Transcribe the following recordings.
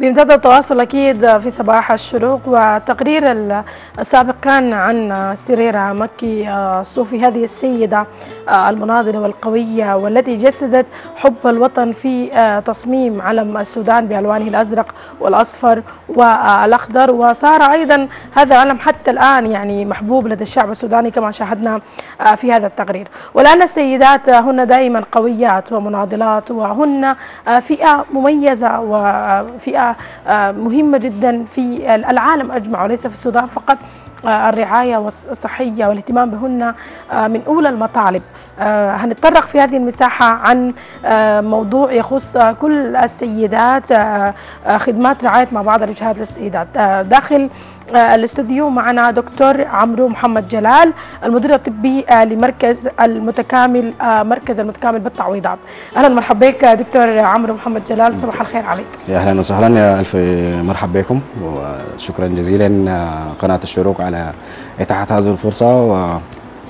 بيمتد التواصل أكيد في صباح الشروق وتقرير السابق كان عن سريرة مكي الصوفي هذه السيدة المناضلة والقوية والتي جسدت حب الوطن في تصميم علم السودان بألوانه الأزرق والأصفر والأخضر. وصار أيضا هذا العلم حتى الآن يعني محبوب لدى الشعب السوداني كما شاهدنا في هذا التقرير. والآن السيدات هن دائما قويات ومناضلات وهن فئة مميزة وفئة مهمة جدا في العالم أجمع وليس في السودان فقط الرعاية الصحية والاهتمام بهن من أولى المطالب. هنتطرق في هذه المساحة عن موضوع يخص كل السيدات خدمات رعاية مع بعض الإجهاد للسيدات. داخل الاستوديو معنا دكتور عمرو محمد جلال المدير الطبي لمركز المتكامل مركز المتكامل بالتعويضات. أهلا مرحبا بك دكتور عمرو محمد جلال. صباح الخير عليك. يا أهلا وسهلا. يا ألف مرحبا بكم وشكرا جزيلا قناة الشروق على إتاحة هذه الفرصة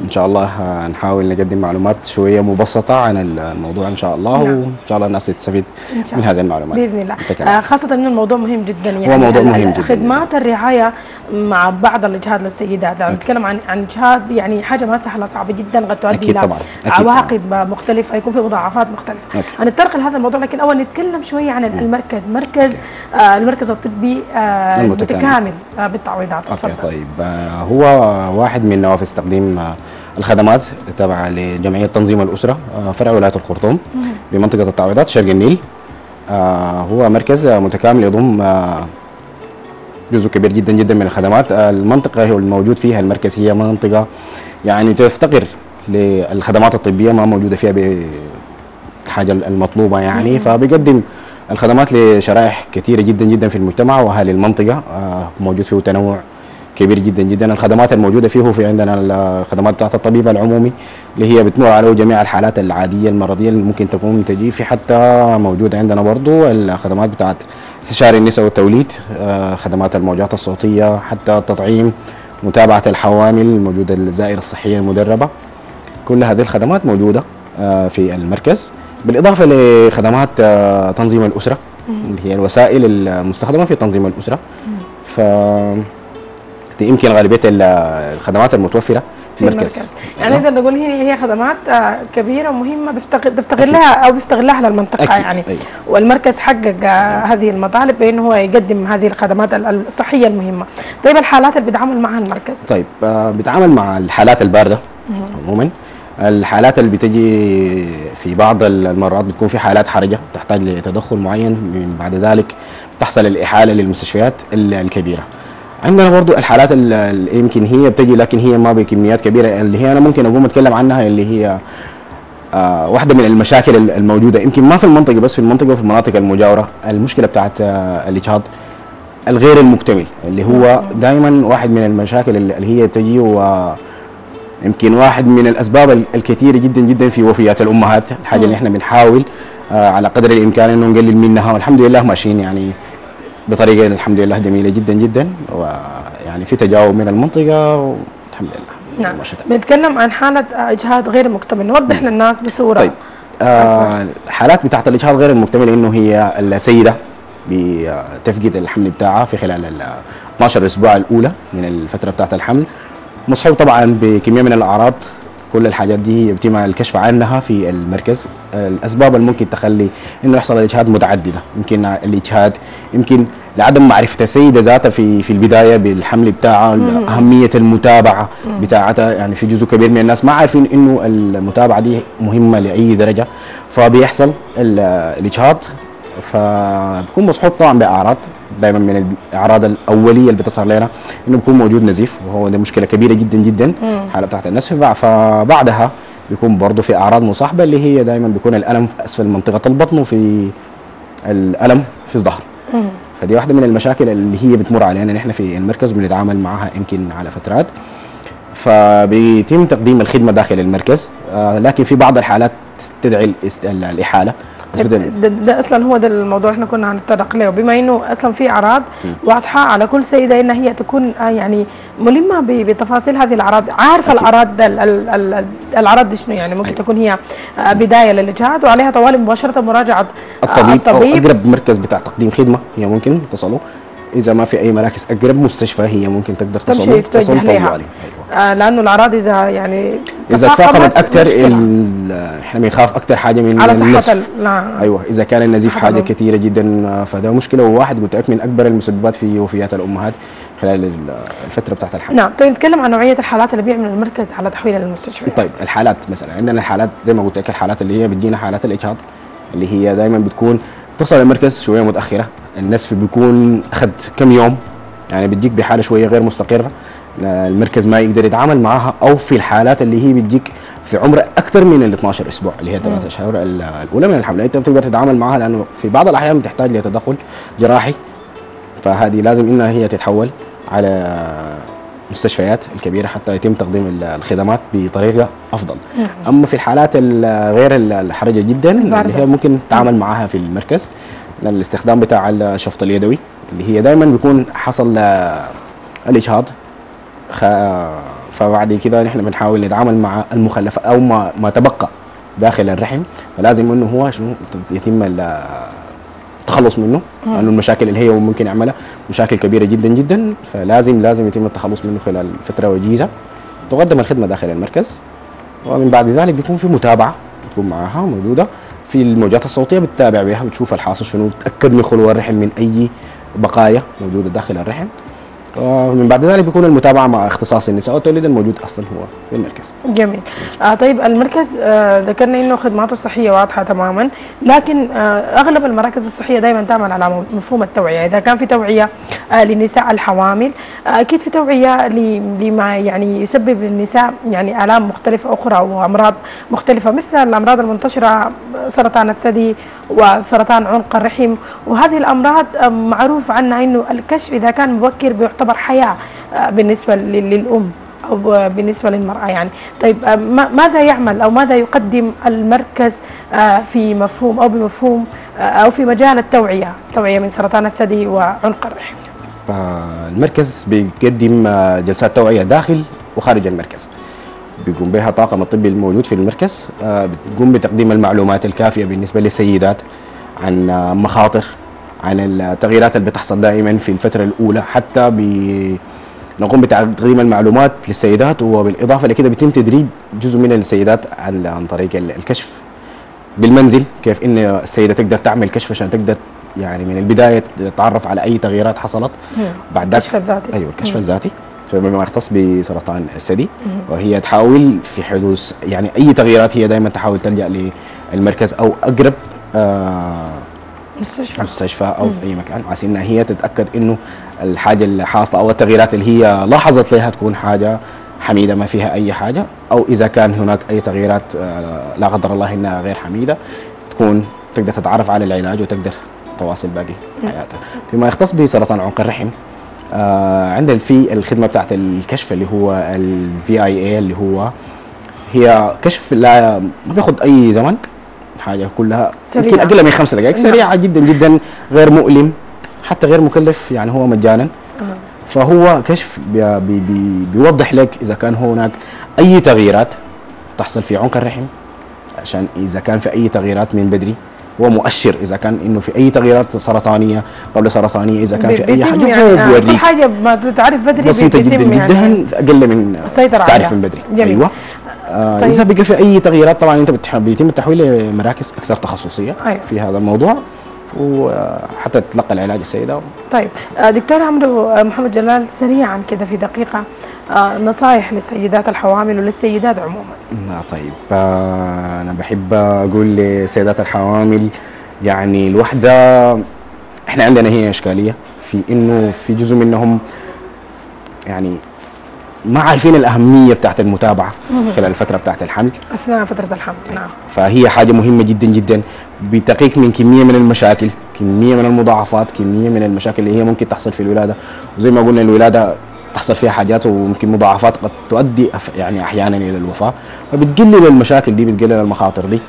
وان شاء الله نحاول نقدم معلومات شوية مبسطة عن الموضوع إن شاء الله نعم. وإن شاء الله الناس تستفيد من هذه المعلومات. بإذن الله. آه خاصة إنه الموضوع مهم جدا يعني. هو موضوع مهم جدا. خدمات الرعاية مع بعض الاجهاد للسيدات. نتكلم عن عن اجهاد يعني حاجة ما سهلة صعبة جدا قد تؤدي إلى طبعا. عواقب طبعا. مختلفة يكون في مضاعفات مختلفة. هنتطرق لهذا الموضوع لكن أول نتكلم شوية عن. المركز. مركز آه المركز الطبي آه المتكامل. آه بالتعويضات. أوكي طيب. آه هو واحد من نوافذ تقديم آه الخدمات تابعة لجمعية تنظيم الأسرة فرع ولاية الخرطوم بمنطقة التعويضات شرق النيل. هو مركز متكامل يضم جزء كبير جدا جدا من الخدمات. المنطقة الموجود فيها المركز هي منطقة يعني تفتقر للخدمات الطبية ما موجودة فيها بالحاجة المطلوبة يعني. فبيقدم الخدمات لشرائح كثيرة جدا جدا في المجتمع وأهالي المنطقة موجود فيه تنوع كبير جدا جدا. الخدمات الموجودة فيه في عندنا الخدمات بتاعت الطبيب العمومي اللي هي بتمر عليه جميع الحالات العادية المرضية اللي ممكن تكون تجي في حتى موجود عندنا برضو الخدمات بتاعت استشاري النساء والتوليد خدمات الموجات الصوتية حتى التطعيم متابعة الحوامل الموجوده الزائره الصحية المدربة. كل هذه الخدمات موجودة في المركز. بالإضافة لخدمات تنظيم الأسرة اللي هي الوسائل المستخدمة في تنظيم الأسرة. ف يمكن غالبية الخدمات المتوفرة في المركز, المركز. يعني نقدر نقول هي هي خدمات كبيرة ومهمة لها أو بيفتقر لها المنطقة أكيد. يعني. أيوة. والمركز حقق هذه المطالب بأنه هو يقدم هذه الخدمات الصحية المهمة. طيب الحالات اللي بيتعامل معها المركز؟ طيب بيتعامل مع الحالات الباردة عموما. الحالات اللي بتجي في بعض المرات بتكون في حالات حرجة تحتاج لتدخل معين. من بعد ذلك تحصل الإحالة للمستشفيات الكبيرة. عندنا برضو الحالات اللي يمكن هي بتجي لكن هي ما بكميات كبيرة اللي هي أنا ممكن أقوم أتكلم عنها اللي هي آه واحدة من المشاكل الموجودة. يمكن ما في المنطقة بس في المنطقة وفي المناطق المجاورة المشكلة بتاعت آه الاجهاض الغير المكتمل اللي هو دائما واحد من المشاكل اللي هي تجي و يمكن واحد من الأسباب الكثيره جدا جدا في وفيات الأمهات الحاجة اللي إحنا بنحاول آه على قدر الإمكان إنه نقلل منها والحمد لله ماشيين يعني بطريقة الحمد لله جميلة جدا جدا ويعني في تجاوب من المنطقة والحمد لله. نعم. بنتكلم عن حالة اجهاض غير مكتمل نوضح للناس بصورة. طيب آه الحالات بتاعت الاجهاض غير المكتمل إنه هي السيدة بتفقد الحمل بتاعها في خلال ال 12 أسبوع الأولى من الفترة بتاعت الحمل. مصحوب طبعا بكمية من الأعراض كل الحاجات دي يتم الكشف عنها في المركز. الأسباب اللي ممكن تخلي إنه يحصل الإجهاد متعددة. يمكن الإجهاد يمكن لعدم معرفة السيدة ذاتها في في البداية بالحمل بتاعها أهمية المتابعة بتاعتها. يعني في جزء كبير من الناس ما عارفين إنه المتابعة دي مهمة لأي درجة. فبيحصل الاجهاض فبكون مصحوب طبعا بأعراض دائما من الأعراض الأولية اللي بتظهر لنا إنه بيكون موجود نزيف وهو ده مشكلة كبيرة جدا جدا الحاله بتاعت النزف. فبعدها بيكون برضه في أعراض مصاحبة اللي هي دائما بيكون الألم في أسفل منطقة البطن وفي الألم في الظهر. فدي واحدة من المشاكل اللي هي بتمر علينا نحن في المركز وبنتعامل معها يمكن على فترات. فبيتم تقديم الخدمة داخل المركز آه لكن في بعض الحالات تستدعي الإحالة. ده, ده أصلا هو ده الموضوع إحنا كنا هنتطرق له. بما إنه أصلا في أعراض واضحة على كل سيدة ان هي تكون آه، يعني ملمة بتفاصيل هذه الأعراض. عارفة. الأعراض ال- ال- ال- الأعراض شنو؟ يعني ممكن أيوة. تكون هي آه، بداية للإجهاض وعليها طوال مباشرة مراجعة آه، الطبيب, الطبيب. أو أقرب مركز بتاع تقديم خدمة هي ممكن تصلوا إذا ما في أي مراكز أقرب مستشفى هي ممكن تقدر تصل ليها. طوالي. أيوة. آه، لأنه الاعراض إذا يعني إذا تفاقمت أكثر إحنا بنخاف أكثر حاجة من على النزف ال- نعم. أيوه. إذا كان النزيف حاجة. كثيره جدا آه، فده مشكلة. وواحد قلت لك من أكبر المسببات في وفيات الأمهات خلال ال- الفترة بتاعت الحمل. نعم. طيب نتكلم عن نوعية الحالات اللي بيعمل المركز على تحويلها للمستشفى طيب الحالات مثلا. عندنا الحالات زي ما قلت لك الحالات اللي هي بتجينا حالات الإجهاض اللي هي دائما بتكون تصل المركز شوية متأخرة. النزف بيكون اخذ كم يوم يعني بتجيك بحالة شوية غير مستقرة. المركز ما يقدر يتعامل معها أو في الحالات اللي هي بتجيك في عمر أكثر من ال 12 أسبوع اللي هي ثلاث أشهر ال- الأولى من الحمل أنت بتقدر تتعامل معها لأنه في بعض الأحيان بتحتاج لتدخل جراحي. فهذه لازم إنها هي تتحول على مستشفيات الكبيرة حتى يتم تقديم ال- الخدمات بطريقة أفضل نعم. أما في الحالات ال- غير ال- الحرجة جدا. اللي هي ممكن تتعامل معها في المركز الاستخدام بتاع الشفط اليدوي اللي هي دائما بيكون حصل آه، الإجهاض خ... فبعد كده نحن بنحاول نتعامل مع المخلفات أو ما, ما تبقى داخل الرحم فلازم إنه هو شنو يتم التخلص منه لأنه المشاكل اللي هي ممكن يعملها مشاكل كبيرة جدا جدا فلازم لازم يتم التخلص منه خلال فترة وجيزة. تقدم الخدمة داخل المركز ومن بعد ذلك بيكون في متابعة بتكون معها موجودة في الموجات الصوتية بتتابع بها بتشوف الحاصل شنو بتأكد من خلو الرحم من أي بقايا موجودة داخل الرحم. ومن بعد ذلك بيكون المتابعة مع اختصاص النساء. والتوليد الموجود أصلا هو في المركز. جميل. آه طيب المركز آه ذكرنا إنه خدماته الصحية واضحة تماما لكن آه أغلب المراكز الصحية دائما تعمل على مفهوم التوعية. إذا كان في توعية آه للنساء الحوامل آه أكيد في توعية لما يعني يسبب للنساء يعني آلام مختلفة أخرى وأمراض مختلفة مثل الأمراض المنتشرة سرطان الثدي وسرطان عنق الرحم. وهذه الأمراض آه معروف عنها إنه الكشف إذا كان مبكر بيعتبر حياة آه بالنسبة لل- للأم أو بالنسبة للمرأة يعني. طيب آه، ما- ماذا يعمل أو ماذا يقدم المركز آه، في مفهوم أو بمفهوم آه، أو في مجال التوعية؟ توعية من سرطان الثدي وعنق الرحم. آه، المركز بيقدم آه، جلسات توعية داخل وخارج المركز. بيقوم بها الطاقم الطبي الموجود في المركز آه، بتقوم بتقديم المعلومات الكافية بالنسبة للسيدات عن آه، مخاطر عن التغييرات اللي بتحصل دائما في الفترة الأولى حتى ب نقوم بتقديم المعلومات للسيدات وبالإضافة لكده بيتم تدريب جزء من السيدات عن طريق ال- الكشف. بالمنزل كيف إن السيدة تقدر تعمل كشف عشان تقدر يعني من البداية تتعرف على أي تغييرات حصلت. بعد ذاك الكشف الذاتي. أيوه الكشف مم. الذاتي. فيما يختص بسرطان الثدي وهي تحاول في حدوث يعني أي تغييرات هي دائما تحاول تلجأ للمركز أو أقرب آه مستشفى. مستشفى أو أي مكان. على انها هي تتأكد إنه الحاجة اللي حاصله أو التغييرات اللي هي لاحظت لها تكون حاجة حميدة ما فيها أي حاجة أو إذا كان هناك أي تغييرات آه، لا قدر الله إنها غير حميدة تكون تقدر تتعرف على العلاج وتقدر تواصل باقي حياتها فيما يختص بسرطان عنق الرحم آه عندنا في الخدمة بتاعت الكشف اللي هو ال VIA اللي هو هي كشف لا ما بياخذ أي زمن حاجة كلها سريعة. يمكن أقل من خمس دقائق نعم. سريعة جدا جدا غير مؤلم حتى غير مكلف يعني هو مجانا آه. فهو كشف بي بي بي بيوضح لك إذا كان هناك أي تغييرات تحصل في عنق الرحم عشان إذا كان في أي تغييرات من بدري هو مؤشر إذا كان إنه في أي تغييرات سرطانية قبل سرطانية إذا كان في أي حاجة يعني هو آه، بيوريك حاجة ما تعرف بدري بسيطة جدا يعني جدا أقل من السيطرة تعرف. من بدري جميل. أيوه آه طيب. إذا بقى في أي تغييرات طبعا أنت بيتم التحويل لمراكز أكثر تخصصية أيوة. في هذا الموضوع وحتى تتلقى العلاج السيدة طيب آه، دكتور عمرو آه، محمد جلال سريعا كده في دقيقة آه، نصائح للسيدات الحوامل وللسيدات عموما آه طيب أنا بحب أقول لسيدات الحوامل يعني الوحدة إحنا عندنا هي إشكالية في إنه في جزء منهم يعني ما عارفين الأهمية بتاعت المتابعة خلال الفترة بتاعت الحمل. أثناء فترة الحمل نعم. فهي حاجة مهمة جدا جدا. بتقيك من كمية من المشاكل كمية من المضاعفات كمية من المشاكل اللي هي ممكن تحصل في الولادة. وزي ما قلنا الولادة تحصل فيها حاجات وممكن مضاعفات قد تؤدي يعني أحيانا إلى الوفاة. فبتقلل المشاكل دي بتقلل المخاطر دي.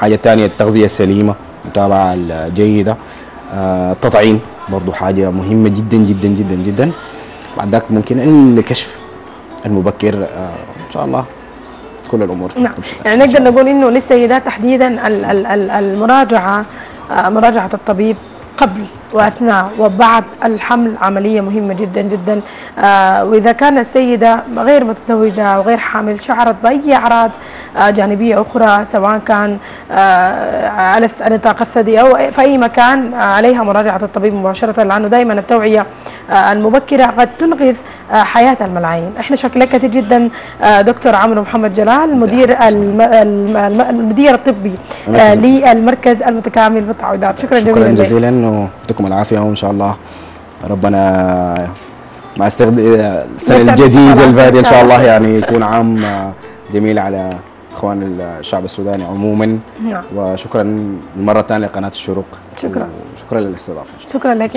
حاجة ثانية التغذية السليمة المتابعه الجيدة. آه، التطعيم برضو حاجة مهمة جدا جدا جدا جدا. بعد ذاك ممكن الكشف. المبكر آه، إن شاء الله كل الأمور نعم. يعني نقدر نقول إنه للسيدات تحديدا ال- ال- ال- المراجعة آه، مراجعة الطبيب قبل وأثناء وبعد الحمل عملية مهمة جدا جدا. آه، وإذا كان السيدة غير متزوجة أو غير حامل شعرت بأي أعراض آه، جانبية أخرى سواء كان آه، على النطاق الثدي أو في أي مكان عليها مراجعة الطبيب مباشرة. لأنه دائما التوعية المبكره قد تنقذ آه، حياة الملايين. إحنا شكرا كثير جدا آه، دكتور عمرو محمد جلال مدير الم- الم- المدير الطبي آه، للمركز المتكامل بالتعويضات. شكرا, شكرا جزيلا ويعطيكم العافية وان شاء الله. ربنا مع استخد... السنة الجديدة الباديه إن شاء الله يعني يكون عام آه، جميل على إخوان الشعب السوداني عموما. نعم. وشكرا المره الثانية لقناة الشروق. شكرا. شكرا للاستضافة. شكرا لك.